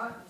Gotten